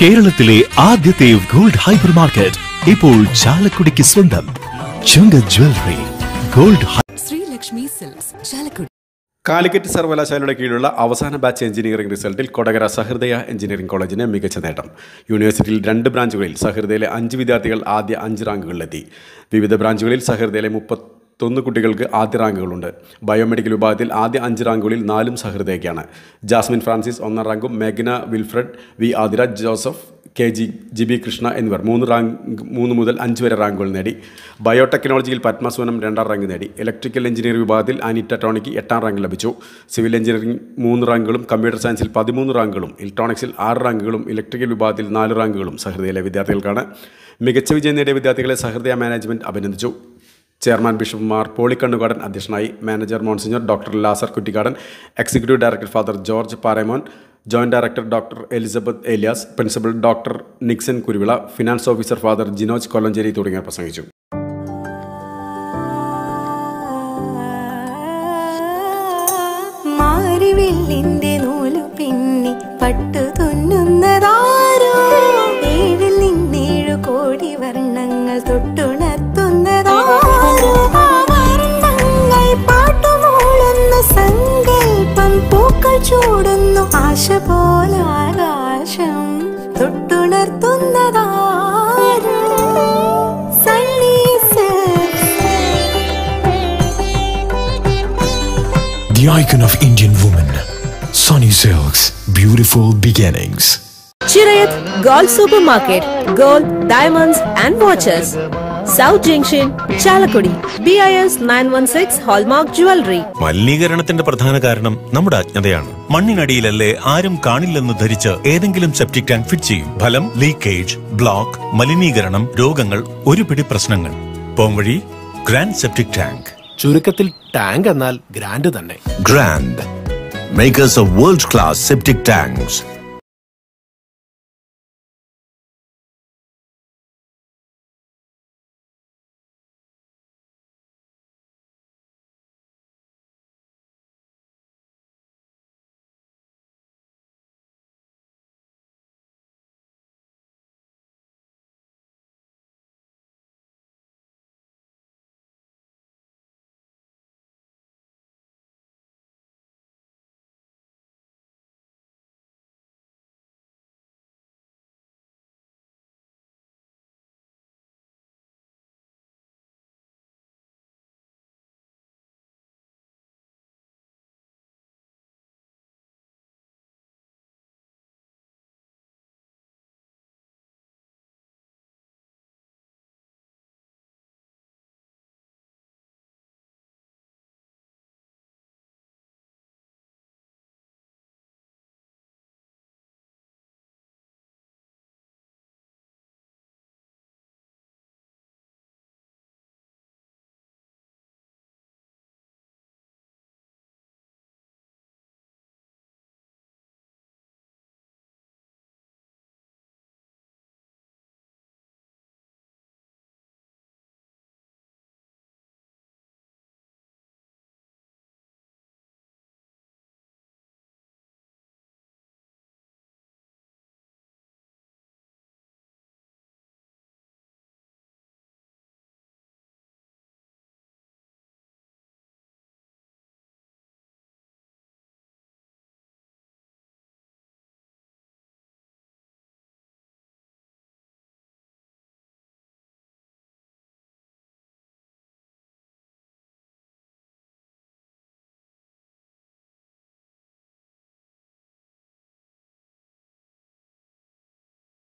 കേരളത്തിലെ ആദ്യത്തെ gold hyper market ഇപ്പോൾ ചാലക്കുടിക്ക് സ്വന്തം. ചുങ്ക jewellery gold Sreelakshmi silks Chalakudy. Calicut സർവകലാശാലയുടെ കീഴിലുള്ള അവസാന ബാച്ച് എഞ്ചിനീയറിംഗ് റിസൾട്ടിൽ കൊടകര സഹൃദയ എഞ്ചിനീയറിംഗ് കോളേജിന് മികച്ച നേട്ടം. യൂണിവേഴ്സിറ്റിയിൽ രണ്ട് ബ്രാഞ്ചുകളിൽ സഹൃദയിലെ അഞ്ച് വിദ്യാർത്ഥികൾ ആദ്യ അഞ്ച് റാങ്കുകളിലെത്തി വിവിധ ബ്രാഞ്ചുകളിൽ സഹൃദയയിലെ മുപ്പത്തൊന്ന് കുട്ടികൾക്ക് ആദ്യ റാങ്കുകളുണ്ട്. ബയോമെഡിക്കൽ വിഭാഗത്തിൽ ആദ്യ അഞ്ച് റാങ്കുകളിൽ നാലും സഹൃദയക്കാണ് ജാസ്മിൻ ഫ്രാൻസിസ് ഒന്നാം റാങ്കും Megna Wilfred V Athira Joseph K G G B Krishna എന്നിവർ മൂന്ന് റാങ്ക് മൂന്ന് മുതൽ അഞ്ച് വരെ റാങ്കുകൾ നേടി. ബയോടെക്നോളജിയിൽ പത്മസൂനം രണ്ടാം റാങ്ക് നേടി. ഇലക്ട്രിക്കൽ എഞ്ചിനീയറിംഗ് വിഭാഗത്തിൽ അനിറ്റ ടോണിക്ക് എട്ടാം റാങ്ക് ലഭിച്ചു. സിവിൽ എഞ്ചിനീയറിംഗ് മൂന്ന് റാങ്കുകളും കമ്പ്യൂട്ടർ സയൻസിൽ പതിമൂന്ന് റാങ്കുകളും ഇലക്ട്രോണിക്സിൽ ആറ് റാങ്കുകളും ഇലക്ട്രിക്കൽ വിഭാഗത്തിൽ നാല് റാങ്കുകളും സഹൃദയിലെ വിദ്യാർത്ഥികൾക്കാണ്. മികച്ച വിജയം നേടിയ വിദ്യാർത്ഥികളെ സഹൃദയ മാനേജ്മെന്റ് അഭിനന്ദിച്ചു. ചെയർമാൻ ബിഷപ്പ് മാർ പോളിക്കണ്ണുകാടൻ അധ്യക്ഷനായി manager monsignor doctor Lazar Kuttikkadan executive director father George Paramon joint director doctor Elizabeth Elias principal doctor Nixon Kuruvila finance officer father Jinoj Kollanchery തുടങ്ങിയവർ പ്രസംഗിച്ചു. മാരിവില്ലിന്റെ നൂലു പിന്നി വർണങ്ങൾ ചൂടുന്നു ആശ പോലെ ആകാശം തൊട്ടുണർത്തുന്നതാരോ സണ്ണീസ് The icon of Indian woman, Sunny Silks, beautiful beginnings. Chirayat Gold Supermarket, Gold, Diamonds and Watches. South Junction, Chalakudi. BIS 916 Hallmark Jewelry. മലിനീകരണത്തിന്റെ പ്രധാന കാരണം നമ്മുടെ അജ്ഞതയാണ്. മണ്ണിനടിയിലല്ലേ ആരും കാണില്ലെന്ന് ധരിച്ച് ഏതെങ്കിലും സെപ്റ്റിക് ടാങ്ക് ഫിറ്റ് ചെയ്യും. ഫലം ലീക്കേജ് ബ്ലോക്ക് മലിനീകരണം രോഗങ്ങൾ ഒരു പിടി പ്രശ്നങ്ങൾ പോംവഴി ഗ്രാൻഡ് സെപ്റ്റിക് ടാങ്ക് ചുരുക്കത്തിൽ ടാങ്ക് എന്നാൽ ഗ്രാൻഡ് തന്നെ. Grand makers of world class septic tanks